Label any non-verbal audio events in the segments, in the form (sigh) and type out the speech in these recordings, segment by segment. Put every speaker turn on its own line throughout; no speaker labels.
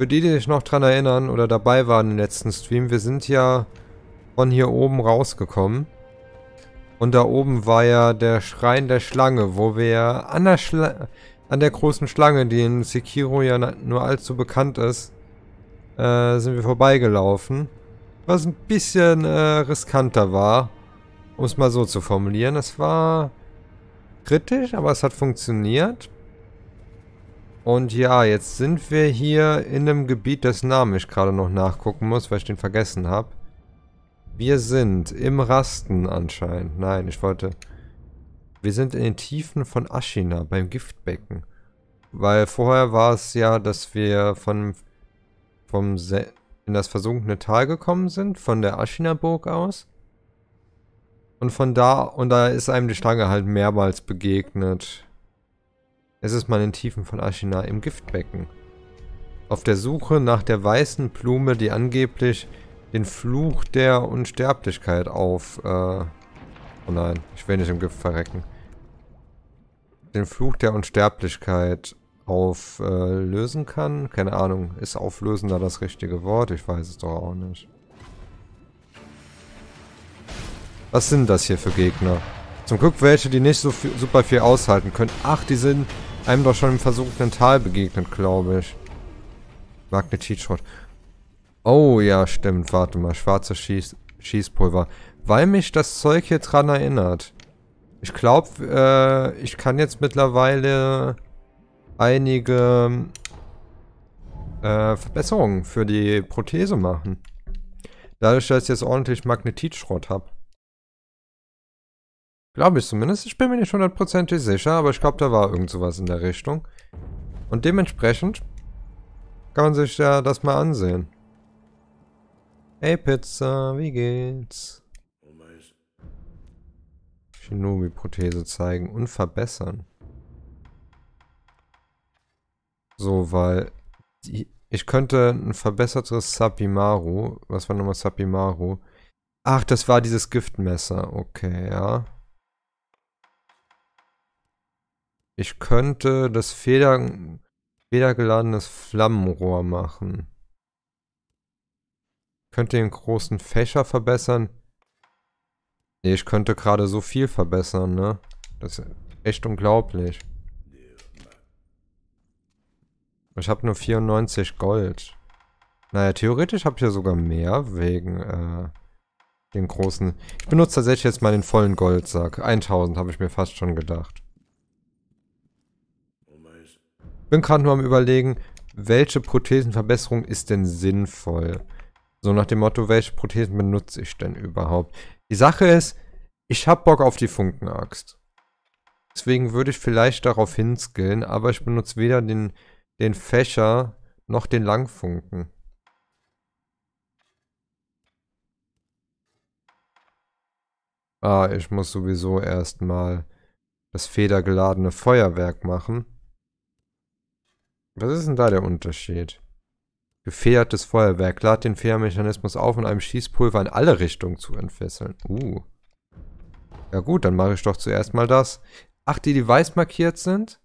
Für die, die sich noch dran erinnern oder dabei waren im letzten Stream, wir sind ja von hier oben rausgekommen. Und da oben war ja der Schrein der Schlange, wo wir an der, Schla an der großen Schlange, die in Sekiro ja nur allzu bekannt ist, äh, sind wir vorbeigelaufen. Was ein bisschen äh, riskanter war, um es mal so zu formulieren. Es war kritisch, aber es hat funktioniert. Und ja, jetzt sind wir hier in einem Gebiet, das Namen ich gerade noch nachgucken muss, weil ich den vergessen habe. Wir sind im Rasten anscheinend. Nein, ich wollte... Wir sind in den Tiefen von Ashina beim Giftbecken. Weil vorher war es ja, dass wir von, vom Se in das versunkene Tal gekommen sind, von der Ashina-Burg aus. Und von da, und da ist einem die Schlange halt mehrmals begegnet. Es ist mal in den Tiefen von Ashina im Giftbecken. Auf der Suche nach der weißen Blume, die angeblich den Fluch der Unsterblichkeit auf... Äh oh nein, ich will nicht im Gift verrecken. Den Fluch der Unsterblichkeit auflösen äh, kann. Keine Ahnung, ist auflösen da das richtige Wort? Ich weiß es doch auch nicht. Was sind das hier für Gegner? Zum Glück welche, die nicht so viel, super viel aushalten können. Ach, die sind einem doch schon im versuchten Tal begegnet, glaube ich. Magnetitschrott. Oh, ja, stimmt. Warte mal. Schwarze Schieß Schießpulver. Weil mich das Zeug hier dran erinnert. Ich glaube, äh, ich kann jetzt mittlerweile einige äh, Verbesserungen für die Prothese machen. Dadurch, dass ich jetzt ordentlich Magnetitschrott habe. Glaube ich zumindest. Ich bin mir nicht hundertprozentig sicher, aber ich glaube, da war irgend sowas in der Richtung. Und dementsprechend kann man sich ja das mal ansehen. Hey Pizza, wie geht's? Shinobi-Prothese zeigen und verbessern. So, weil ich könnte ein verbessertes Sapimaru. Was war nochmal Sapimaru? Ach, das war dieses Giftmesser. Okay, ja. Ich könnte das Feder, federgeladenes Flammenrohr machen. Könnte den großen Fächer verbessern. Nee, ich könnte gerade so viel verbessern, ne? Das ist echt unglaublich. Ich habe nur 94 Gold. Naja, theoretisch habe ich ja sogar mehr, wegen äh, den großen... Ich benutze tatsächlich jetzt mal den vollen Goldsack. 1000 habe ich mir fast schon gedacht. Bin gerade nur am überlegen, welche Prothesenverbesserung ist denn sinnvoll? So nach dem Motto, welche Prothesen benutze ich denn überhaupt? Die Sache ist, ich habe Bock auf die Funkenaxt. Deswegen würde ich vielleicht darauf hinskillen, aber ich benutze weder den, den Fächer noch den Langfunken. Ah, ich muss sowieso erstmal das federgeladene Feuerwerk machen. Was ist denn da der Unterschied? Gefedertes Feuerwerk. Lad den Federmechanismus auf, um einem Schießpulver in alle Richtungen zu entfesseln. Uh. Ja gut, dann mache ich doch zuerst mal das. Ach, die, die weiß markiert sind?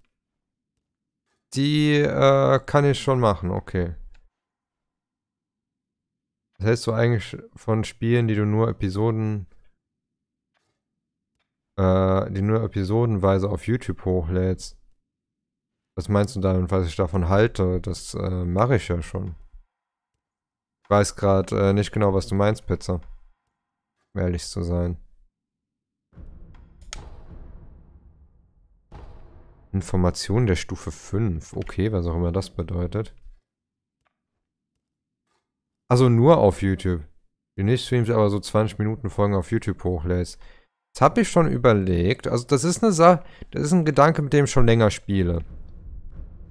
Die äh, kann ich schon machen, okay. Das hältst du eigentlich von Spielen, die du nur Episoden... Äh, die nur episodenweise auf YouTube hochlädst? Was meinst du damit, was ich davon halte? Das äh, mache ich ja schon. Ich weiß gerade äh, nicht genau, was du meinst, Pizza. Um ehrlich zu sein. Information der Stufe 5. Okay, was auch immer das bedeutet. Also nur auf YouTube. Die nicht streams aber so 20 Minuten Folgen auf YouTube hochlässt. Das habe ich schon überlegt. Also das ist eine Sache, das ist ein Gedanke, mit dem ich schon länger spiele.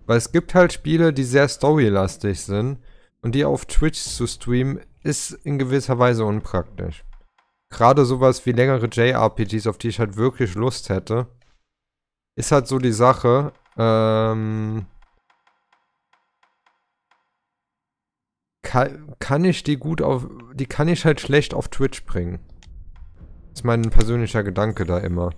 Weil es gibt halt Spiele, die sehr storylastig sind und die auf Twitch zu streamen, ist in gewisser Weise unpraktisch. Gerade sowas wie längere JRPGs, auf die ich halt wirklich Lust hätte, ist halt so die Sache, ähm, kann, kann ich die gut auf, die kann ich halt schlecht auf Twitch bringen. Ist mein persönlicher Gedanke da immer.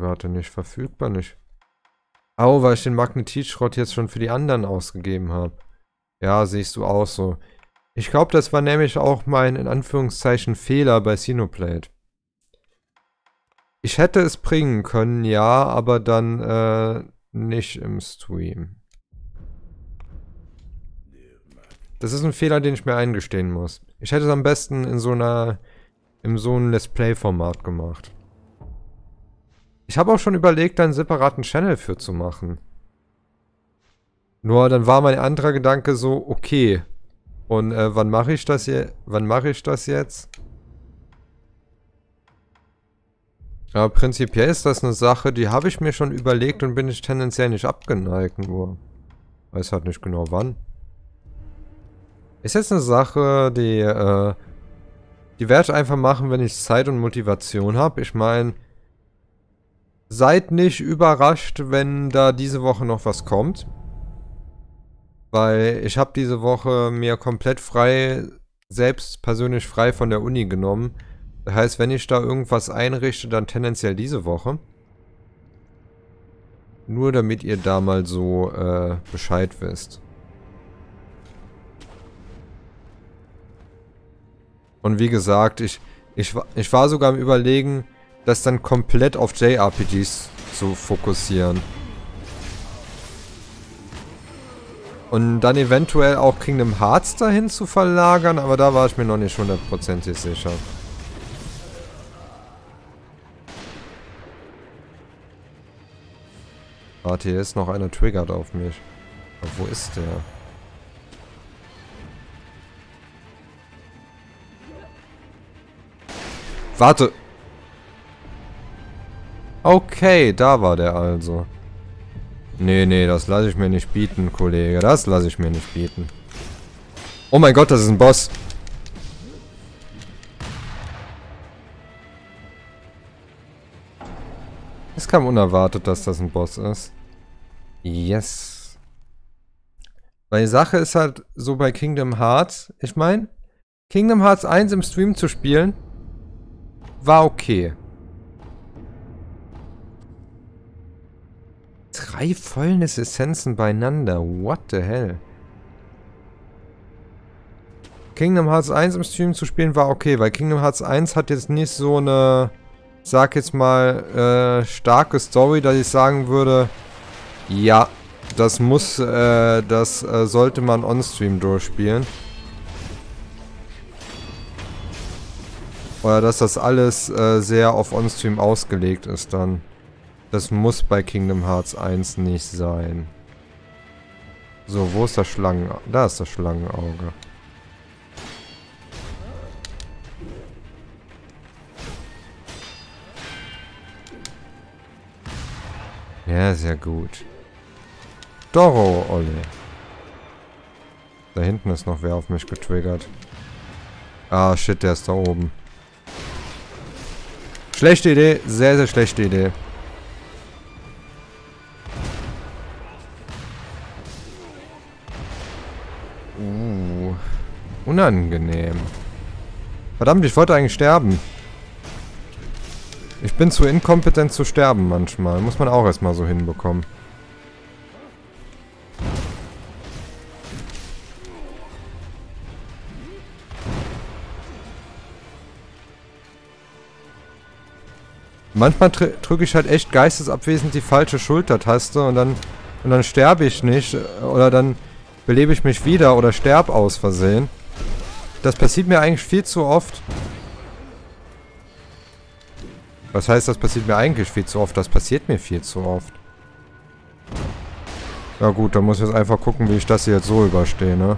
Warte, nicht verfügbar, nicht. Au, weil ich den Magnetitschrott jetzt schon für die anderen ausgegeben habe. Ja, siehst du auch so. Ich glaube, das war nämlich auch mein, in Anführungszeichen, Fehler bei Xenoblade. Ich hätte es bringen können, ja, aber dann äh, nicht im Stream. Das ist ein Fehler, den ich mir eingestehen muss. Ich hätte es am besten in so einer, in so einem Let's Play-Format gemacht. Ich habe auch schon überlegt, einen separaten Channel für zu machen. Nur dann war mein anderer Gedanke so, okay. Und äh, wann mache ich das jetzt? Wann mache ich das jetzt? Aber prinzipiell ist das eine Sache, die habe ich mir schon überlegt und bin ich tendenziell nicht abgeneigt, nur weiß halt nicht genau wann. Ist jetzt eine Sache, die, äh, die werde ich einfach machen, wenn ich Zeit und Motivation habe. Ich meine, seid nicht überrascht, wenn da diese Woche noch was kommt. Weil ich habe diese Woche mir komplett frei, selbst persönlich frei von der Uni genommen. Das heißt, wenn ich da irgendwas einrichte, dann tendenziell diese Woche. Nur damit ihr da mal so äh, Bescheid wisst. Und wie gesagt, ich, ich, ich war sogar am überlegen, das dann komplett auf JRPGs zu fokussieren. Und dann eventuell auch Kingdom Hearts dahin zu verlagern, aber da war ich mir noch nicht hundertprozentig sicher. Warte, hier ist noch einer triggert auf mich. Aber wo ist der? Warte. Okay, da war der also. Nee, nee, das lasse ich mir nicht bieten, Kollege. Das lasse ich mir nicht bieten. Oh mein Gott, das ist ein Boss. Es kam unerwartet, dass das ein Boss ist. Yes. Weil die Sache ist halt so bei Kingdom Hearts, ich meine, Kingdom Hearts 1 im Stream zu spielen, war okay. Drei Fäulnis-Essenzen beieinander. What the hell? Kingdom Hearts 1 im Stream zu spielen war okay, weil Kingdom Hearts 1 hat jetzt nicht so eine, sag jetzt mal, äh, starke Story, dass ich sagen würde, ja, das muss, äh, das äh, sollte man on-stream durchspielen. Oder dass das alles äh, sehr auf On-Stream ausgelegt ist dann. Das muss bei Kingdom Hearts 1 nicht sein. So, wo ist das Schlangen... Da ist das Schlangenauge. Ja, sehr gut. Doro, Olle. Da hinten ist noch wer auf mich getriggert. Ah, shit, der ist da oben. Schlechte Idee. Sehr, sehr schlechte Idee. Uh. Unangenehm. Verdammt, ich wollte eigentlich sterben. Ich bin zu inkompetent zu sterben manchmal. Muss man auch erstmal so hinbekommen. Manchmal drücke ich halt echt geistesabwesend die falsche Schultertaste und dann, und dann sterbe ich nicht. Oder dann belebe ich mich wieder oder sterbe aus Versehen. Das passiert mir eigentlich viel zu oft. Was heißt, das passiert mir eigentlich viel zu oft? Das passiert mir viel zu oft. Ja gut, dann muss ich jetzt einfach gucken, wie ich das hier jetzt so überstehe, ne?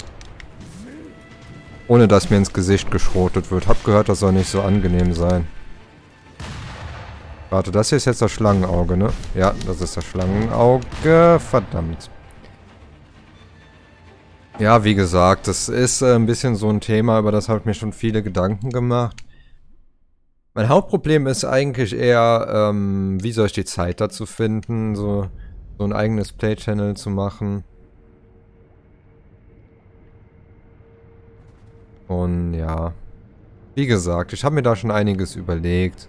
Ohne dass mir ins Gesicht geschrotet wird. Hab gehört, das soll nicht so angenehm sein. Warte, das hier ist jetzt das Schlangenauge, ne? Ja, das ist das Schlangenauge. Verdammt. Ja, wie gesagt, das ist äh, ein bisschen so ein Thema, über das habe ich mir schon viele Gedanken gemacht. Mein Hauptproblem ist eigentlich eher, ähm, wie soll ich die Zeit dazu finden, so, so ein eigenes Play-Channel zu machen. Und ja, wie gesagt, ich habe mir da schon einiges überlegt.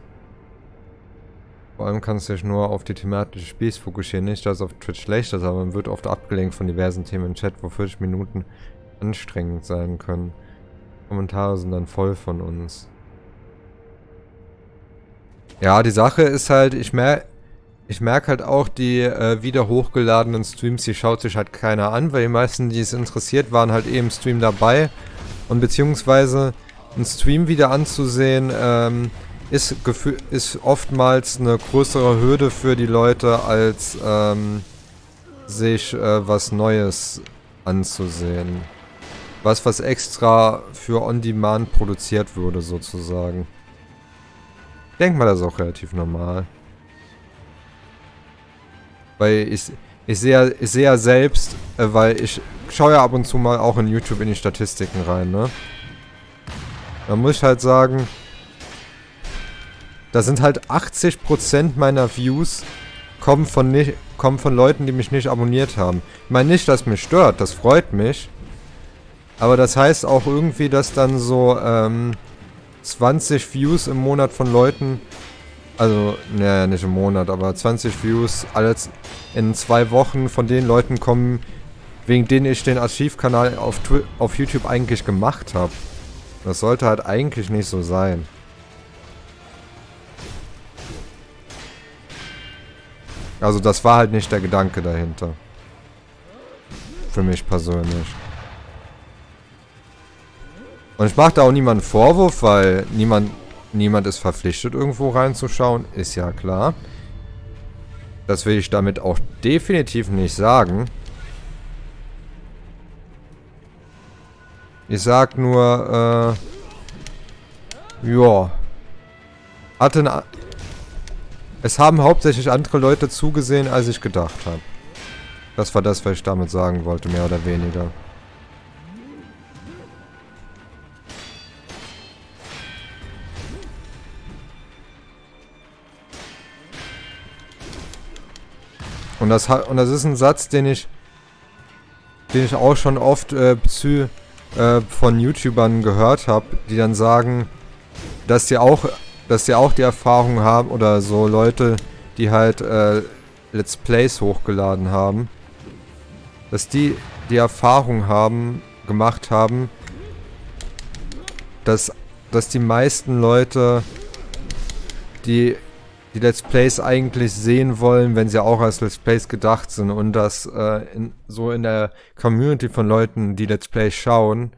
Vor allem kannst du dich nur auf die thematische Spiels fokussieren. Nicht, dass es auf Twitch schlecht ist, aber man wird oft abgelenkt von diversen Themen im Chat, wo 40 Minuten anstrengend sein können. Kommentare sind dann voll von uns. Ja, die Sache ist halt, ich merke ich merke halt auch, die äh, wieder hochgeladenen Streams, die schaut sich halt keiner an, weil die meisten, die es interessiert, waren halt eben im Stream dabei. Und beziehungsweise einen Stream wieder anzusehen, ähm, ist, ist oftmals eine größere Hürde für die Leute, als ähm, sich äh, was Neues anzusehen. Was, was extra für On-Demand produziert würde, sozusagen. Ich denke mal, das ist auch relativ normal. Weil ich, ich sehe ich seh ja selbst, äh, weil ich schaue ja ab und zu mal auch in YouTube in die Statistiken rein, ne? Da muss ich halt sagen, da sind halt 80% meiner Views kommen von, nicht, kommen von Leuten, die mich nicht abonniert haben. Ich meine nicht, dass mich stört, das freut mich. Aber das heißt auch irgendwie, dass dann so ähm, 20 Views im Monat von Leuten also, naja, nicht im Monat, aber 20 Views alles in zwei Wochen von den Leuten kommen, wegen denen ich den Archivkanal auf, auf YouTube eigentlich gemacht habe. Das sollte halt eigentlich nicht so sein. Also das war halt nicht der Gedanke dahinter. Für mich persönlich. Und ich mache da auch niemanden Vorwurf, weil niemand Niemand ist verpflichtet, irgendwo reinzuschauen, ist ja klar. Das will ich damit auch definitiv nicht sagen. Ich sag nur, äh, ja. Hatte es haben hauptsächlich andere Leute zugesehen, als ich gedacht habe. Das war das, was ich damit sagen wollte, mehr oder weniger. Und das, und das ist ein Satz, den ich, den ich auch schon oft äh, äh, von YouTubern gehört habe, die dann sagen, dass sie auch, dass sie auch die Erfahrung haben oder so Leute, die halt äh, Let's Plays hochgeladen haben, dass die die Erfahrung haben, gemacht haben, dass, dass die meisten Leute, die die Let's Plays eigentlich sehen wollen, wenn sie auch als Let's Plays gedacht sind und dass äh, in, so in der Community von Leuten, die Let's Plays schauen,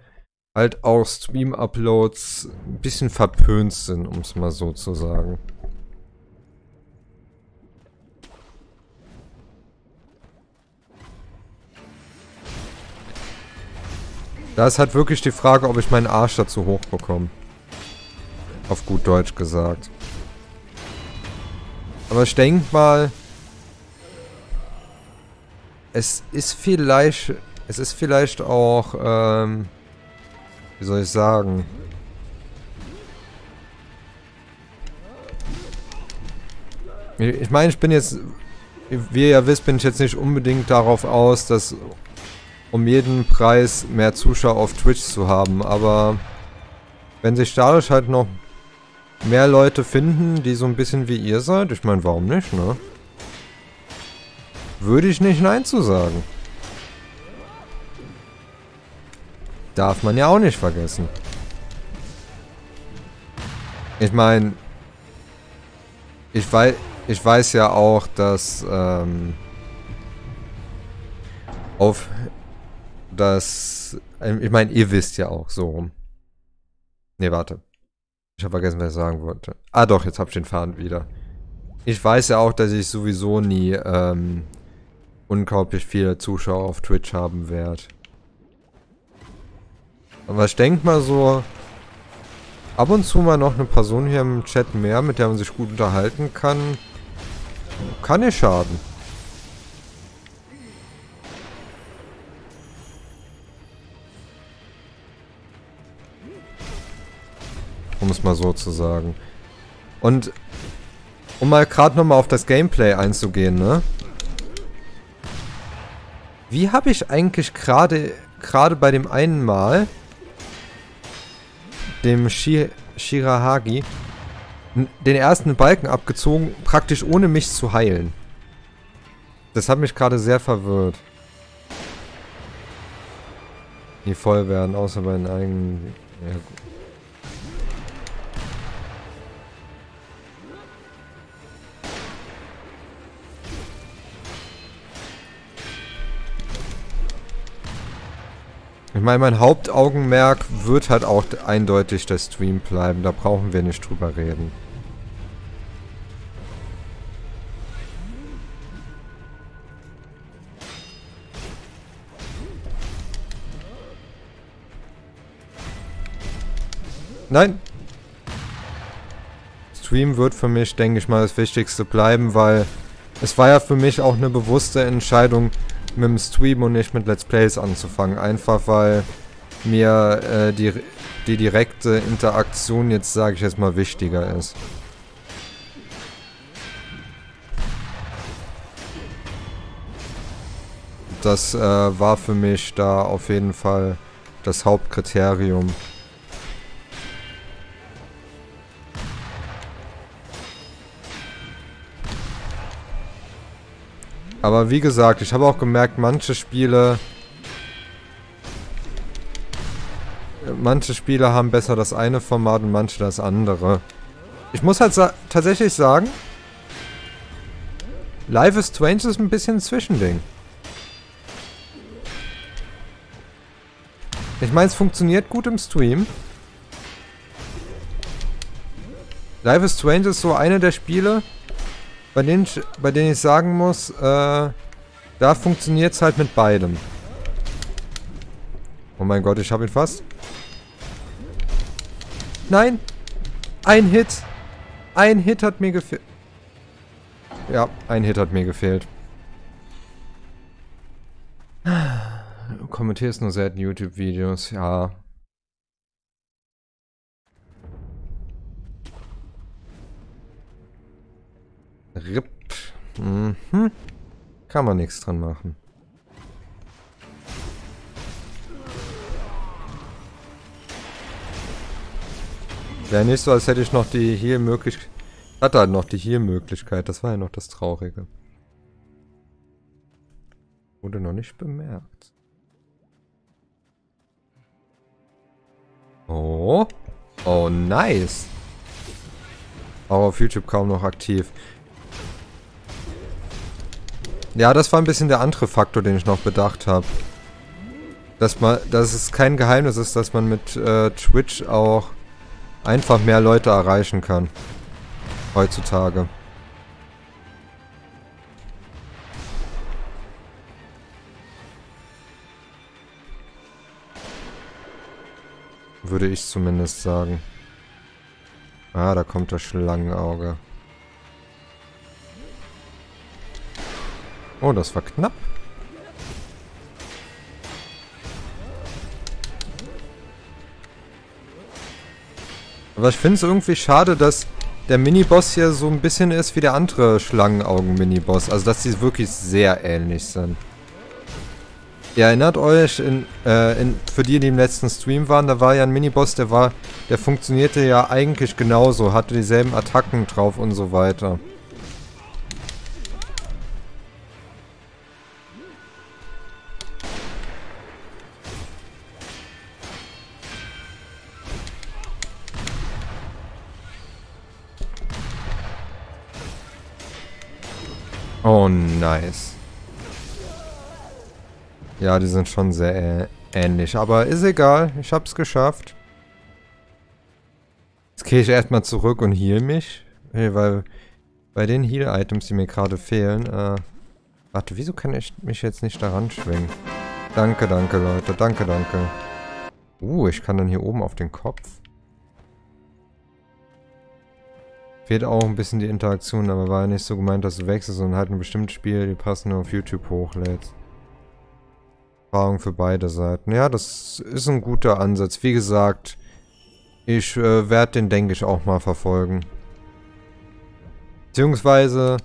halt auch Stream-Uploads ein bisschen verpönt sind, um es mal so zu sagen. Da ist halt wirklich die Frage, ob ich meinen Arsch dazu hochbekomme. Auf gut Deutsch gesagt. Aber ich denke mal, es ist vielleicht, es ist vielleicht auch, ähm, wie soll ich sagen, ich meine, ich bin jetzt, wie ihr ja wisst, bin ich jetzt nicht unbedingt darauf aus, dass um jeden Preis mehr Zuschauer auf Twitch zu haben, aber wenn sich dadurch halt noch mehr Leute finden, die so ein bisschen wie ihr seid, ich meine, warum nicht, ne? Würde ich nicht Nein zu sagen. Darf man ja auch nicht vergessen. Ich meine, ich weiß, ich weiß ja auch, dass ähm, auf das, ich meine, ihr wisst ja auch so rum. Ne, warte. Ich habe vergessen, was ich sagen wollte. Ah doch, jetzt habe ich den Faden wieder. Ich weiß ja auch, dass ich sowieso nie ähm, unglaublich viele Zuschauer auf Twitch haben werde. Aber ich denke mal so, ab und zu mal noch eine Person hier im Chat mehr, mit der man sich gut unterhalten kann, kann nicht schaden. um es mal so zu sagen. Und um mal gerade nochmal auf das Gameplay einzugehen, ne? Wie habe ich eigentlich gerade gerade bei dem einen Mal dem Shi Shirahagi den ersten Balken abgezogen, praktisch ohne mich zu heilen. Das hat mich gerade sehr verwirrt. Die voll werden, außer bei den eigenen... Ja, meine, mein Hauptaugenmerk wird halt auch eindeutig der Stream bleiben. Da brauchen wir nicht drüber reden. Nein. Stream wird für mich, denke ich mal, das Wichtigste bleiben, weil es war ja für mich auch eine bewusste Entscheidung, mit dem Stream und nicht mit Let's Plays anzufangen. Einfach weil mir äh, die, die direkte Interaktion jetzt, sage ich jetzt mal, wichtiger ist. Das äh, war für mich da auf jeden Fall das Hauptkriterium. Aber wie gesagt, ich habe auch gemerkt, manche Spiele... Manche Spiele haben besser das eine Format und manche das andere. Ich muss halt sa tatsächlich sagen, Life is Strange ist ein bisschen ein Zwischending. Ich meine, es funktioniert gut im Stream. Life is Strange ist so eine der Spiele, bei denen, ich, bei denen ich sagen muss, äh, da funktioniert es halt mit beidem. Oh mein Gott, ich habe ihn fast. Nein! Ein Hit! Ein Hit hat mir gefehlt. Ja, ein Hit hat mir gefehlt. (sighs) Kommentierst nur selten YouTube-Videos, ja. RIP. Mhm. Kann man nichts dran machen. Wäre nicht so, als hätte ich noch die hier Möglichkeit. Hatte halt noch die hier Möglichkeit. Das war ja noch das Traurige. Wurde noch nicht bemerkt. Oh. Oh, nice. Auch auf YouTube kaum noch aktiv. Ja, das war ein bisschen der andere Faktor, den ich noch bedacht habe. Dass dass es kein Geheimnis ist, dass man mit äh, Twitch auch einfach mehr Leute erreichen kann. Heutzutage. Würde ich zumindest sagen. Ah, da kommt das Schlangenauge. Oh, das war knapp. Aber ich finde es irgendwie schade, dass der Miniboss hier so ein bisschen ist wie der andere Schlangenaugen-Miniboss. Also, dass sie wirklich sehr ähnlich sind. Ihr erinnert euch, in, äh, in, für die, die im letzten Stream waren, da war ja ein Miniboss, der war, der funktionierte ja eigentlich genauso, hatte dieselben Attacken drauf und so weiter. Oh, nice. Ja, die sind schon sehr ähnlich. Aber ist egal. Ich hab's geschafft. Jetzt gehe ich erstmal zurück und heal mich. Hey, weil bei den Heal-Items, die mir gerade fehlen, äh... Warte, wieso kann ich mich jetzt nicht daran schwingen? Danke, danke, Leute. Danke, danke. Uh, ich kann dann hier oben auf den Kopf. Fehlt auch ein bisschen die Interaktion, aber war ja nicht so gemeint, dass du wechselst, sondern halt ein bestimmtes Spiel, die passen nur auf YouTube hochlädst. Erfahrung für beide Seiten. Ja, das ist ein guter Ansatz. Wie gesagt, ich äh, werde den, denke ich, auch mal verfolgen. Beziehungsweise,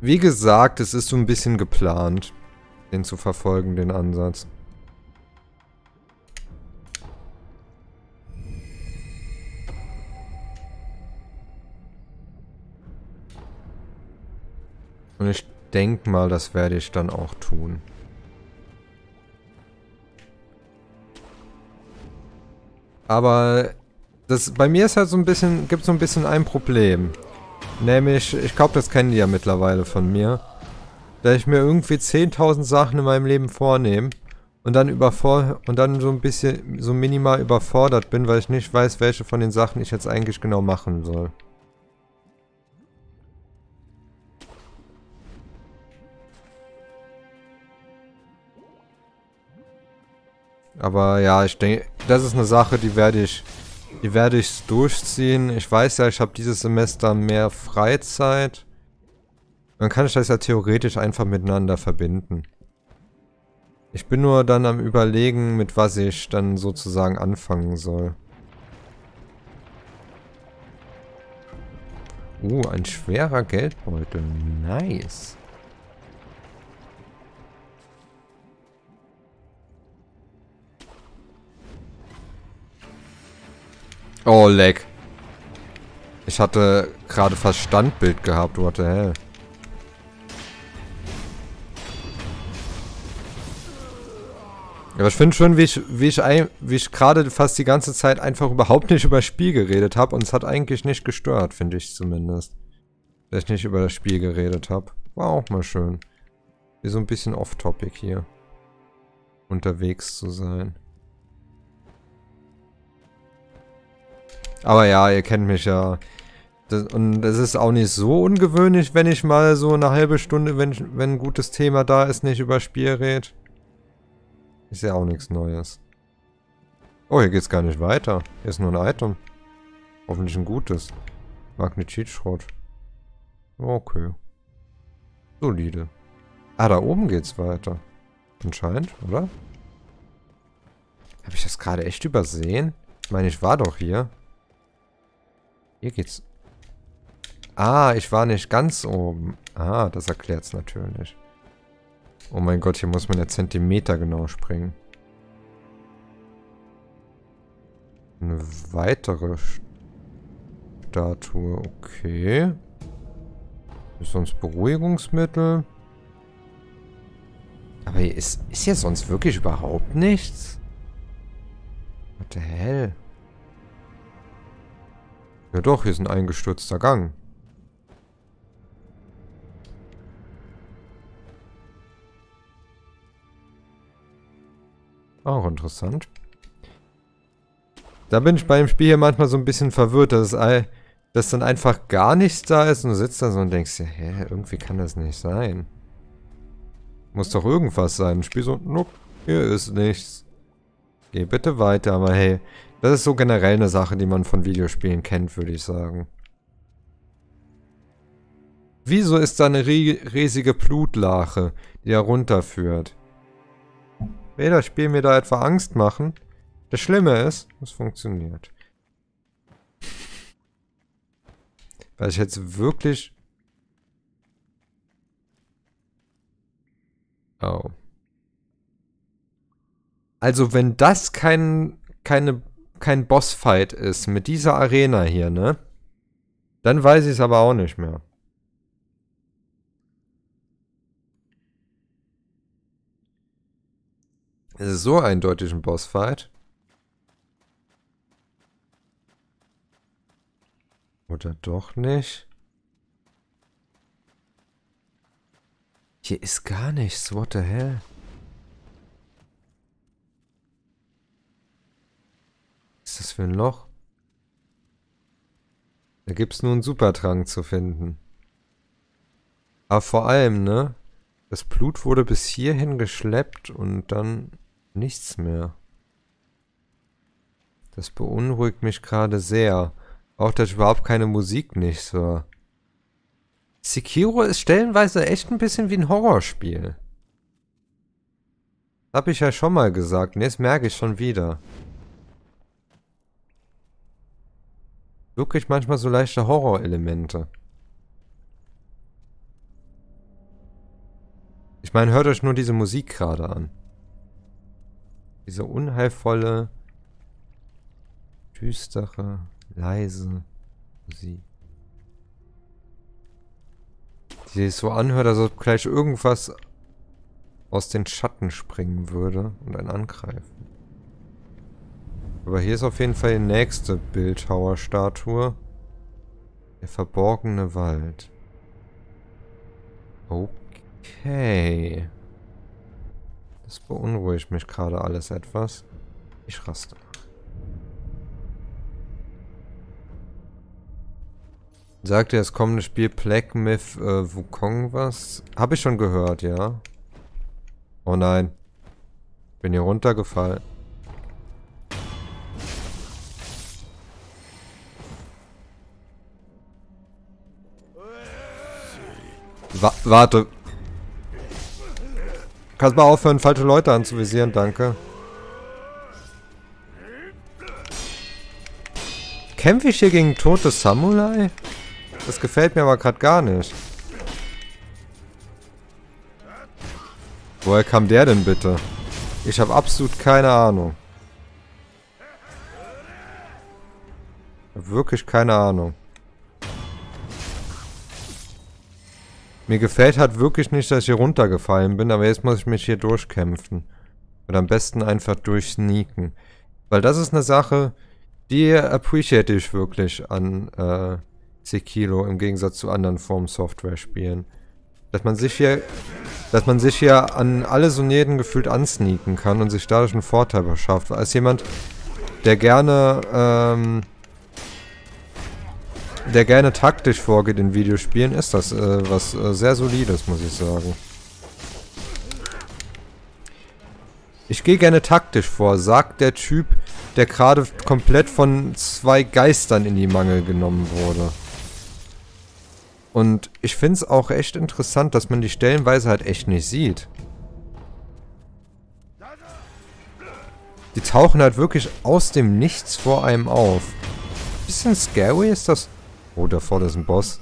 wie gesagt, es ist so ein bisschen geplant, den zu verfolgen, den Ansatz. Und ich denke mal, das werde ich dann auch tun. Aber das, bei mir ist halt so ein bisschen, gibt so ein bisschen ein Problem. Nämlich, ich glaube, das kennen die ja mittlerweile von mir. Da ich mir irgendwie 10.000 Sachen in meinem Leben vornehme und dann überfor und dann so ein bisschen, so minimal überfordert bin, weil ich nicht weiß, welche von den Sachen ich jetzt eigentlich genau machen soll. Aber ja, ich denke, das ist eine Sache, die werde ich, die werde ich durchziehen. Ich weiß ja, ich habe dieses Semester mehr Freizeit. Dann kann ich das ja theoretisch einfach miteinander verbinden. Ich bin nur dann am überlegen, mit was ich dann sozusagen anfangen soll. Uh, ein schwerer Geldbeutel. Nice. Oh, leck. Ich hatte gerade fast Standbild gehabt, what the hell. Aber ich finde schon, wie ich, wie ich, wie ich gerade fast die ganze Zeit einfach überhaupt nicht über das Spiel geredet habe und es hat eigentlich nicht gestört, finde ich zumindest. Dass ich nicht über das Spiel geredet habe. War auch mal schön. Wie so ein bisschen off-topic hier. Unterwegs zu sein. Aber ja, ihr kennt mich ja. Das, und es ist auch nicht so ungewöhnlich, wenn ich mal so eine halbe Stunde, wenn, wenn ein gutes Thema da ist, nicht über Spiel rede. Ist ja auch nichts Neues. Oh, hier geht's gar nicht weiter. Hier ist nur ein Item. Hoffentlich ein gutes. Magnetitschrott. Okay. Solide. Ah, da oben geht's weiter. Anscheinend, oder? Habe ich das gerade echt übersehen? Ich meine, ich war doch hier. Hier geht's. Ah, ich war nicht ganz oben. Ah, das erklärt's natürlich. Oh mein Gott, hier muss man ja Zentimeter genau springen. Eine weitere Statue, okay. Ist sonst Beruhigungsmittel? Aber hier ist, ist hier sonst wirklich überhaupt nichts? What the hell? Ja doch, hier ist ein eingestürzter Gang. Auch interessant. Da bin ich beim Spiel hier manchmal so ein bisschen verwirrt, dass, dass dann einfach gar nichts da ist und du sitzt da so und denkst dir, hä, irgendwie kann das nicht sein. Muss doch irgendwas sein. Ein Spiel so, nope, hier ist nichts. Geh bitte weiter, aber hey, das ist so generell eine Sache, die man von Videospielen kennt, würde ich sagen. Wieso ist da eine riesige Blutlache, die da runterführt? Will das Spiel mir da etwa Angst machen? Das Schlimme ist, es funktioniert. Weil ich jetzt wirklich... Oh. Also wenn das kein, keine kein Bossfight ist mit dieser Arena hier, ne? Dann weiß ich es aber auch nicht mehr. Es ist so eindeutig ein Bossfight. Oder doch nicht? Hier ist gar nichts. What the hell? Ist das für ein Loch? Da gibt es nur einen Supertrank zu finden. Aber vor allem, ne? Das Blut wurde bis hierhin geschleppt und dann nichts mehr. Das beunruhigt mich gerade sehr. Auch, dass überhaupt keine Musik nicht so. Sekiro ist stellenweise echt ein bisschen wie ein Horrorspiel. Hab ich ja schon mal gesagt. Und jetzt merke ich schon wieder. Wirklich manchmal so leichte Horrorelemente. Ich meine, hört euch nur diese Musik gerade an. Diese unheilvolle, düstere, leise Musik. Die sich so anhört, als ob gleich irgendwas aus den Schatten springen würde und einen angreifen. Aber hier ist auf jeden Fall die nächste Bildhauerstatue. Der verborgene Wald. Okay. Das beunruhigt mich gerade alles etwas. Ich raste. Sagt ihr das kommende Spiel Black Myth äh, Wukong was? Habe ich schon gehört, ja. Oh nein. Bin hier runtergefallen. Wa warte. Kannst mal aufhören, falsche Leute anzuvisieren, danke. Kämpfe ich hier gegen tote Samurai? Das gefällt mir aber gerade gar nicht. Woher kam der denn bitte? Ich habe absolut keine Ahnung. Wirklich keine Ahnung. Mir gefällt halt wirklich nicht, dass ich hier runtergefallen bin, aber jetzt muss ich mich hier durchkämpfen. Oder am besten einfach durchsneaken. Weil das ist eine Sache, die appreciate ich wirklich an äh, Sekiro im Gegensatz zu anderen Form Software Spielen. Dass man sich hier, dass man sich hier an alles und jeden gefühlt ansneaken kann und sich dadurch einen Vorteil verschafft. Als jemand, der gerne, ähm, der gerne taktisch vorgeht in Videospielen, ist das äh, was äh, sehr solides, muss ich sagen. Ich gehe gerne taktisch vor, sagt der Typ, der gerade komplett von zwei Geistern in die Mangel genommen wurde. Und ich finde es auch echt interessant, dass man die stellenweise halt echt nicht sieht. Die tauchen halt wirklich aus dem Nichts vor einem auf. Bisschen scary ist das. Oh, da vorne ist ein Boss.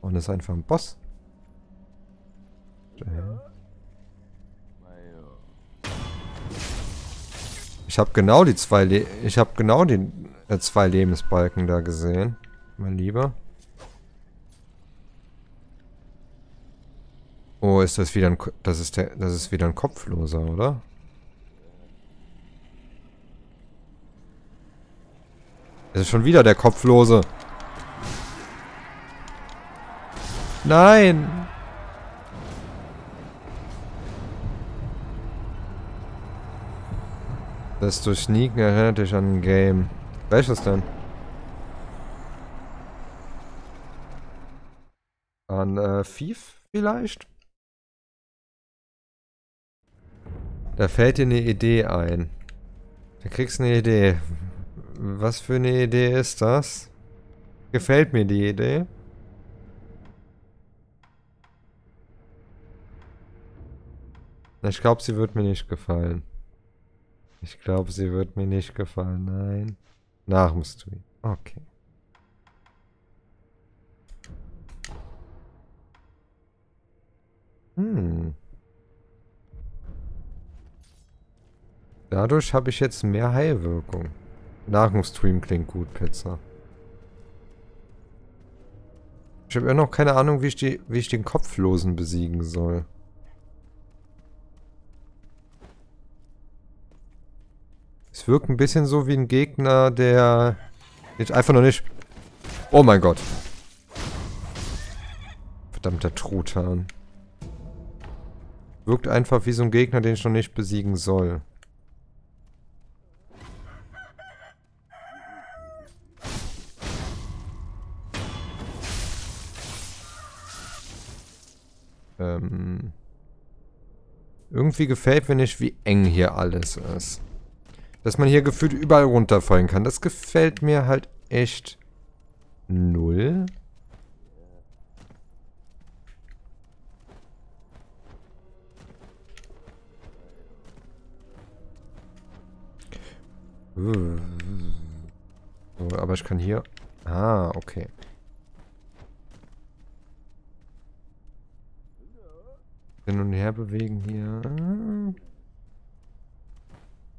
Und ist einfach ein Boss. Ich habe genau die zwei Le ich habe genau die äh, zwei Lebensbalken da gesehen mein Lieber. Oh, ist das wieder ein... Das ist der... Das ist wieder ein Kopfloser, oder? Das ist schon wieder der Kopflose. Nein! Das Durchsneaken erinnert dich an ein Game. Welches denn? An äh, Thief vielleicht? Da fällt dir eine Idee ein. Da kriegst du eine Idee. Was für eine Idee ist das? Gefällt mir die Idee? Ich glaube, sie wird mir nicht gefallen. Ich glaube, sie wird mir nicht gefallen. Nein. Nach dem Stream. Okay. Hm. Dadurch habe ich jetzt mehr Heilwirkung. Nach dem Stream klingt gut, Pizza. Ich habe immer noch keine Ahnung, wie ich, die, wie ich den Kopflosen besiegen soll. Es wirkt ein bisschen so wie ein Gegner, der jetzt einfach noch nicht... Oh mein Gott. Verdammter Truthahn. Wirkt einfach wie so ein Gegner, den ich noch nicht besiegen soll. Ähm... Irgendwie gefällt mir nicht, wie eng hier alles ist. Dass man hier gefühlt überall runterfallen kann. Das gefällt mir halt echt null. So, aber ich kann hier... Ah, okay. Hin und her bewegen hier.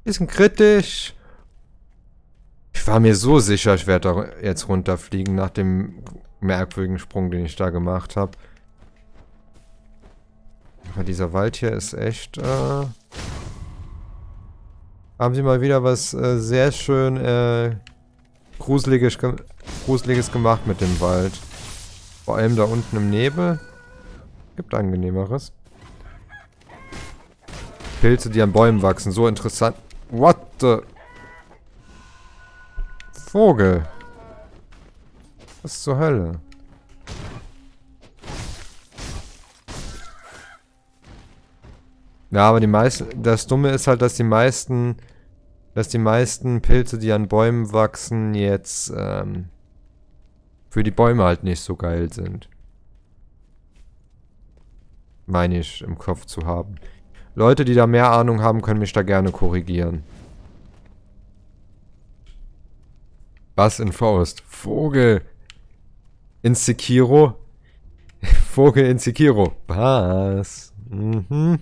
Bisschen kritisch. Ich war mir so sicher, ich werde da jetzt runterfliegen nach dem merkwürdigen Sprung, den ich da gemacht habe. Aber dieser Wald hier ist echt, äh... Haben sie mal wieder was äh, sehr schön, äh, Gruseliges, ge Gruseliges gemacht mit dem Wald. Vor allem da unten im Nebel. Gibt angenehmeres. Pilze, die an Bäumen wachsen. So interessant. What the... Vogel. Was zur Hölle? Ja, aber die meisten... Das Dumme ist halt, dass die meisten... Dass die meisten Pilze, die an Bäumen wachsen, jetzt... Ähm, für die Bäume halt nicht so geil sind. Meine ich im Kopf zu haben. Leute, die da mehr Ahnung haben, können mich da gerne korrigieren. Was in Faust? Vogel. In Sekiro? (laughs) Vogel in Sekiro. Was? Mhm.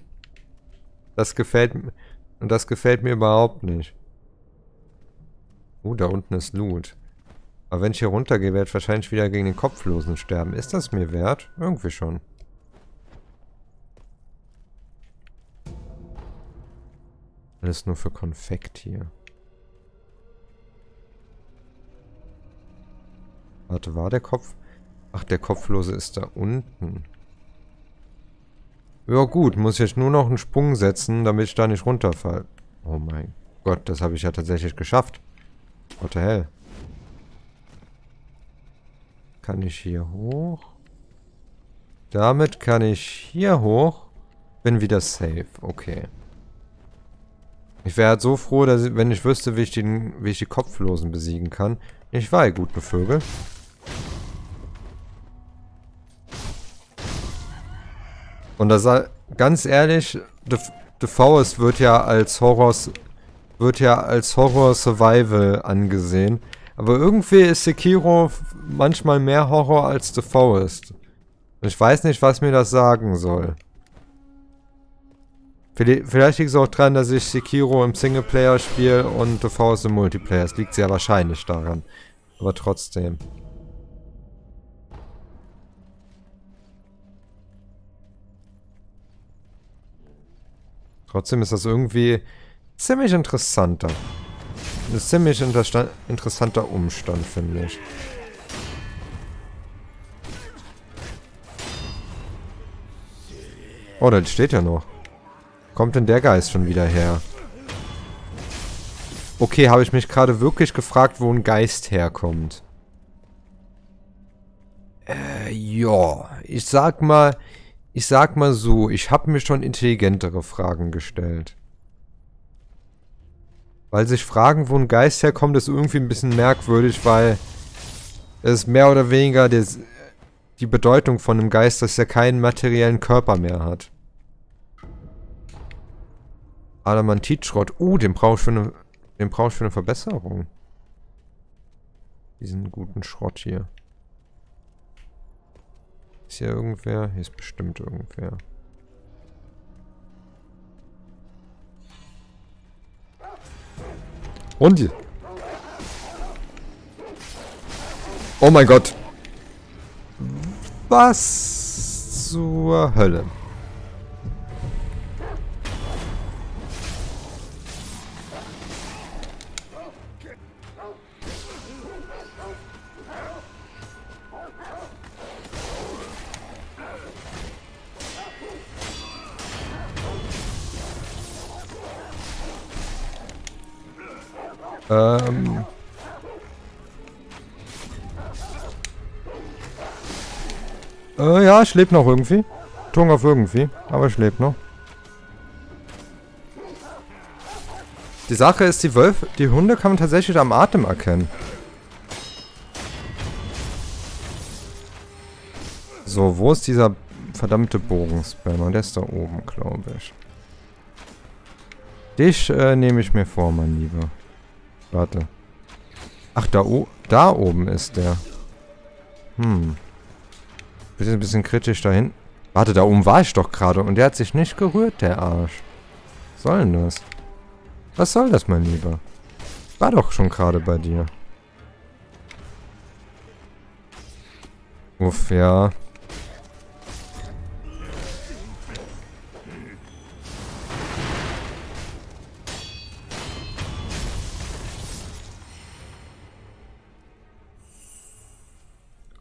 Das gefällt mir. Und das gefällt mir überhaupt nicht. Oh, da unten ist Loot. Aber wenn ich hier runtergehe, werde ich wahrscheinlich wieder gegen den Kopflosen sterben. Ist das mir wert? Irgendwie schon. Alles nur für Konfekt hier. Warte, war der Kopf? Ach, der Kopflose ist da unten. Ja gut, muss ich jetzt nur noch einen Sprung setzen, damit ich da nicht runterfalle. Oh mein Gott, das habe ich ja tatsächlich geschafft. What the hell? Kann ich hier hoch? Damit kann ich hier hoch. Bin wieder safe. Okay. Ich wäre halt so froh, dass ich, wenn ich wüsste, wie ich, den, wie ich die Kopflosen besiegen kann. Ich war ja guten Vögel. Und das ganz ehrlich, The, The Forest wird ja als Horror wird ja als Horror Survival angesehen. Aber irgendwie ist Sekiro manchmal mehr Horror als The Forest. Ich weiß nicht, was mir das sagen soll. Vielleicht liegt es auch daran, dass ich Sekiro im Singleplayer spiele und The Forest im Multiplayer. Es liegt sehr wahrscheinlich daran. Aber trotzdem. Trotzdem ist das irgendwie ziemlich interessanter. Ein ziemlich interessanter Umstand, finde ich. Oh, da steht ja noch. Kommt denn der Geist schon wieder her? Okay, habe ich mich gerade wirklich gefragt, wo ein Geist herkommt. Äh, ja. Ich sag mal, ich sag mal so, ich habe mir schon intelligentere Fragen gestellt. Weil sich fragen, wo ein Geist herkommt, ist irgendwie ein bisschen merkwürdig, weil es mehr oder weniger die Bedeutung von einem Geist, dass er keinen materiellen Körper mehr hat. Adamantitschrott. Uh, den brauche ich für eine, den brauche ich für eine Verbesserung. Diesen guten Schrott hier. Ist hier irgendwer? Hier ist bestimmt irgendwer. Und? Oh mein Gott. Was zur Hölle? Ich lebe noch irgendwie. Tung auf irgendwie, aber ich lebe noch. Die Sache ist, die Wölfe, die Hunde kann man tatsächlich am Atem erkennen. So, wo ist dieser verdammte Bogenspammer? Der ist da oben, glaube ich. Dich äh, nehme ich mir vor, mein Lieber. Warte. Ach, da, da oben ist der. Hm. Bitte ein bisschen kritisch dahin. Warte, da oben war ich doch gerade und der hat sich nicht gerührt, der Arsch. Was soll denn das? Was soll das, mein Lieber? War doch schon gerade bei dir. Uff, ja.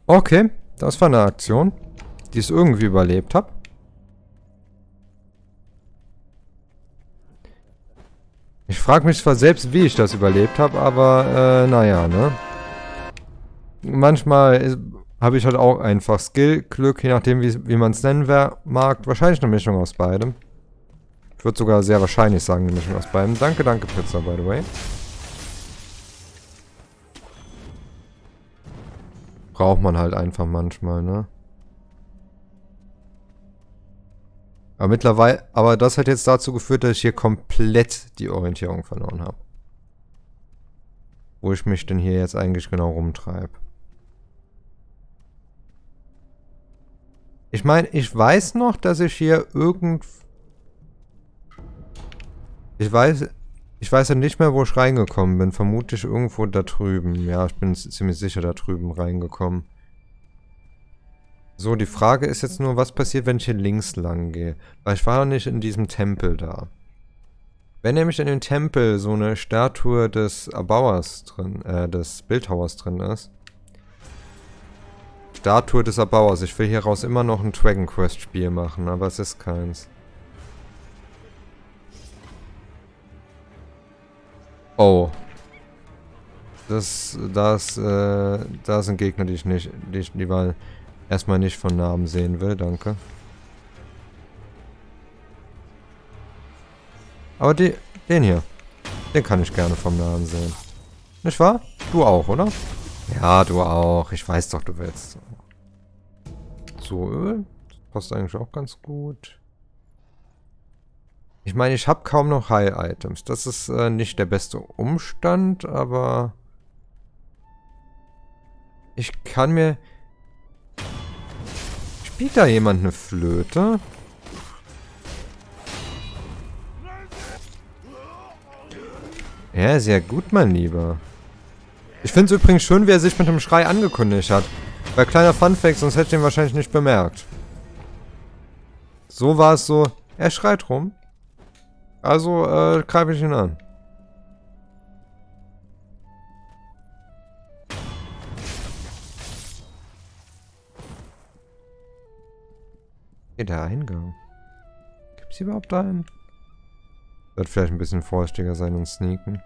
Okay, das war eine Aktion, die es irgendwie überlebt habe. Ich frage mich zwar selbst, wie ich das überlebt habe, aber äh, naja, ne? Manchmal habe ich halt auch einfach Skill, Glück, je nachdem, wie, wie man es nennen mag. Wahrscheinlich eine Mischung aus beidem. Ich würde sogar sehr wahrscheinlich sagen, eine Mischung aus beidem. Danke, danke, Pizza, by the way. Braucht man halt einfach manchmal, ne? Aber mittlerweile, aber das hat jetzt dazu geführt, dass ich hier komplett die Orientierung verloren habe. Wo ich mich denn hier jetzt eigentlich genau rumtreibe. Ich meine, ich weiß noch, dass ich hier irgend... Ich weiß... Ich weiß ja nicht mehr, wo ich reingekommen bin. Vermutlich irgendwo da drüben. Ja, ich bin ziemlich sicher da drüben reingekommen. So, die Frage ist jetzt nur, was passiert, wenn ich hier links lang gehe? Weil ich war ja nicht in diesem Tempel da. Wenn nämlich in dem Tempel so eine Statue des Erbauers drin, äh, des Bildhauers drin ist. Statue des Erbauers. Ich will hieraus immer noch ein Dragon Quest Spiel machen, aber es ist keins. Oh. Das, das, äh, da sind Gegner, die ich nicht, die ich lieber erstmal nicht von Namen sehen will, danke. Aber die, den hier, den kann ich gerne vom Namen sehen. Nicht wahr? Du auch, oder? Ja, du auch. Ich weiß doch, du willst. So, Öl. Das passt eigentlich auch ganz gut. Ich meine, ich habe kaum noch High-Items. Das ist äh, nicht der beste Umstand, aber... Ich kann mir... Spielt da jemand eine Flöte? Ja, sehr gut, mein Lieber. Ich finde es übrigens schön, wie er sich mit dem Schrei angekündigt hat. Weil kleiner Funfact, sonst hätte ich ihn wahrscheinlich nicht bemerkt. So war es so, er schreit rum. Also äh, greife ich ihn an. Hier der Eingang. Gibt es überhaupt einen? Wird vielleicht ein bisschen vorsichtiger sein und sneaken.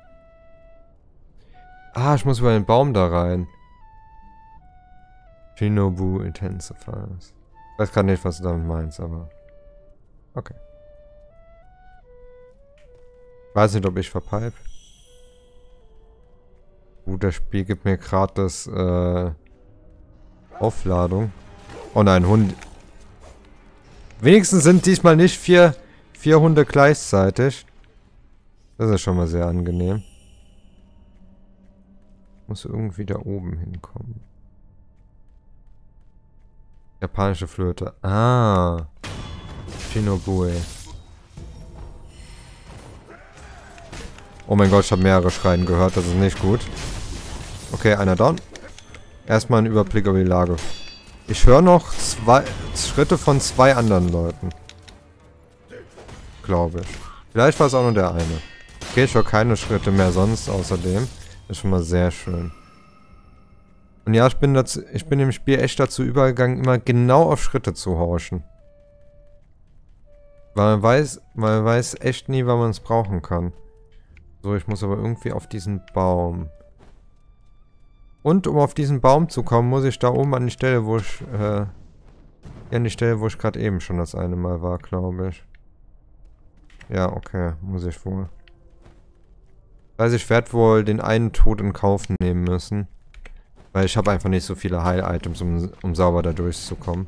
Ah, ich muss über den Baum da rein. Shinobu Intensifiers. Ich weiß gerade nicht, was du damit meinst, aber... Okay. Weiß nicht, ob ich verpeipe. Gut, das Spiel gibt mir gerade das, äh, Aufladung. Oh nein, Hund. Wenigstens sind diesmal nicht vier, vier Hunde gleichzeitig. Das ist schon mal sehr angenehm. Muss irgendwie da oben hinkommen. Japanische Flöte. Ah. Shinobue. Oh mein Gott, ich habe mehrere Schreien gehört. Das ist nicht gut. Okay, einer down. Erstmal ein Überblick über die Lage. Ich höre noch zwei Schritte von zwei anderen Leuten. Glaube ich. Vielleicht war es auch nur der eine. Okay, ich höre keine Schritte mehr sonst außerdem. Das ist schon mal sehr schön. Und ja, ich bin, dazu, ich bin im Spiel echt dazu übergegangen, immer genau auf Schritte zu horchen. Weil man weiß, man weiß echt nie, wann man es brauchen kann. So, ich muss aber irgendwie auf diesen Baum. Und um auf diesen Baum zu kommen, muss ich da oben an die Stelle, wo ich, äh, an die Stelle, wo ich gerade eben schon das eine Mal war, glaube ich. Ja, okay, muss ich wohl. Also ich werde wohl den einen Tod in Kauf nehmen müssen. Weil ich habe einfach nicht so viele Heil-Items, um, um sauber da durchzukommen.